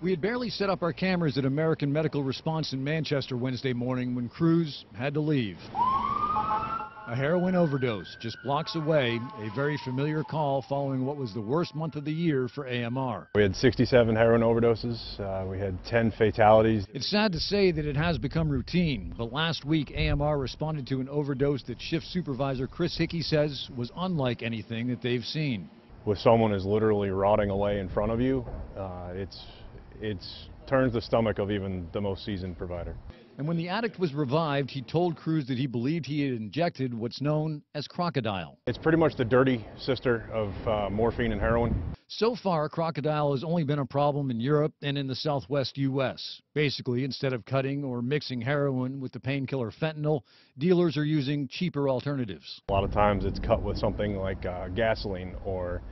We had barely set up our cameras at American Medical Response in Manchester Wednesday morning when Cruz had to leave. A heroin overdose just blocks away, a very familiar call following what was the worst month of the year for AMR. We had 67 heroin overdoses. Uh, we had 10 fatalities. It's sad to say that it has become routine, but last week AMR responded to an overdose that shift supervisor Chris Hickey says was unlike anything that they've seen. With someone is literally rotting away in front of you, uh, it's it's turns the stomach of even the most seasoned provider. And when the addict was revived, he told Cruz that he believed he had injected what's known as crocodile. It's pretty much the dirty sister of uh, morphine and heroin. So far, crocodile has only been a problem in Europe and in the southwest U.S. Basically, instead of cutting or mixing heroin with the painkiller fentanyl, dealers are using cheaper alternatives. A lot of times it's cut with something like uh, gasoline or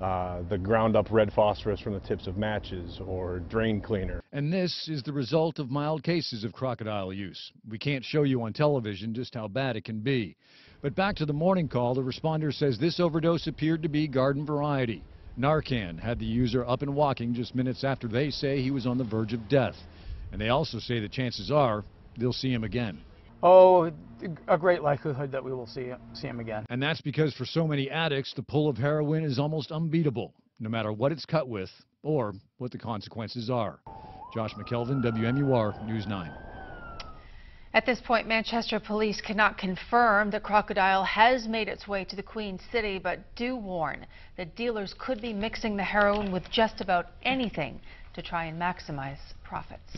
uh, the ground up red phosphorus from the tips of matches or drain cleaner. And this is the result of mild cases of crocodile use. We can't show you on television just how bad it can be. But back to the morning call, the responder says this overdose appeared to be garden variety. Narcan had the user up and walking just minutes after they say he was on the verge of death. And they also say the chances are they'll see him again. Oh, a great likelihood that we will see, see him again. And that's because for so many addicts, the pull of heroin is almost unbeatable, no matter what it's cut with or what the consequences are. Josh McElveen, WMUR News 9. At this point, Manchester police cannot confirm that crocodile has made its way to the Queen City, but do warn that dealers could be mixing the heroin with just about anything to try and maximize profits.